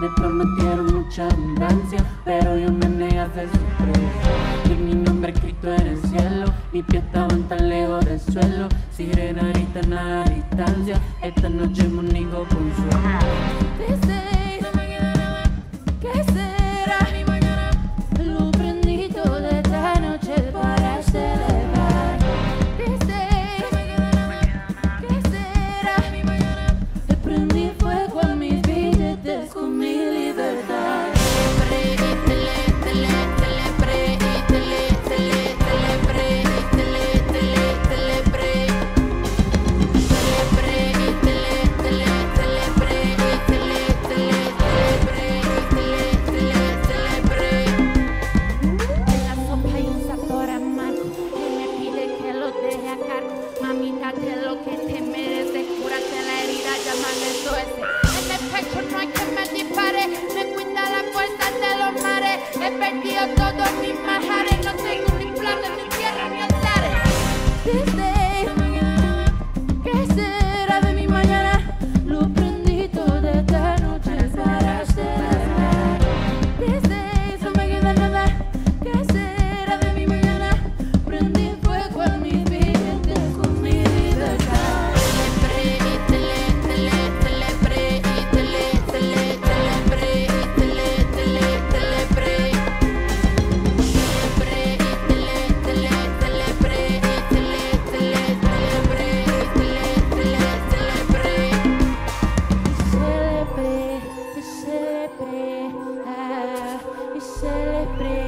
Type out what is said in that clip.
Me prometieron mucha abundancia, pero yo me negué a hacer su Y mi nombre escrito en el cielo, mi pie estaban tan lejos del suelo. Sirenarita en la distancia, esta noche me unigo con su Dios todos mis manjares, no tengo ni plata, ni tierra, ni altares. celebrate.